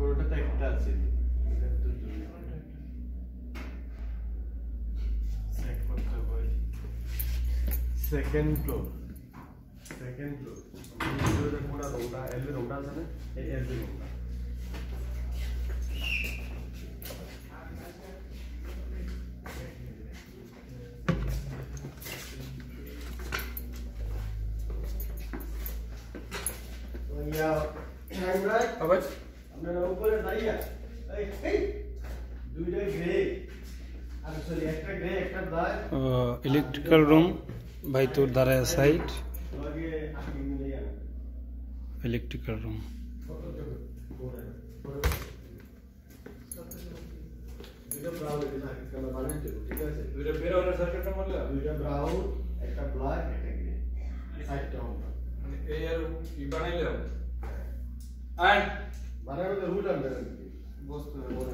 পুরোটাতে একটা আছে সেট করতে হবে সেকেন্ড ফ্লোর সেকেন্ড ফ্লোর পুরো রুমটা এলবি রুমটা আছে না এই এলবি রুমটা আবার আপনারা উপরে দাঁড়িয়ে এই এই দুইটা গ্রে আর সরি একটা গ্রে একটা ব্ল্যাক ইলেকট্রিক্যাল রুম ভাই তোর দ্বারা সাইড লগে আগে মিলে যাবে ইলেকট্রিক্যাল রুম দুইটা ব্রাউন এটা না কালা বানাইতে ঠিক আছে দুইটা বের হওয়ার সার্কিটটা মারলে দুইটা ব্রাউন একটা ব্ল্যাক একটা গ্রে সাইডটা আমরা মানে এই আর ই বানাইলে Whatever the ruler doesn't the.